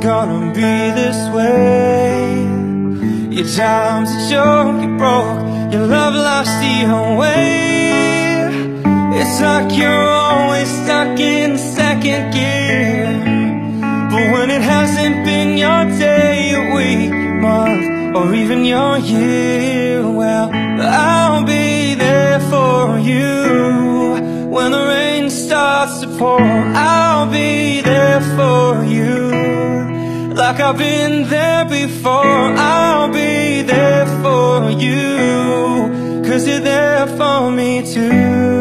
gonna be this way. Your time's a joke, you broke Your love lost the way It's like you're always stuck in second gear. But when it hasn't been your day, your week, month Or even your year Well, I'll be there for you pour I'll be there for you. Like I've been there before I'll be there for you. Cause you're there for me too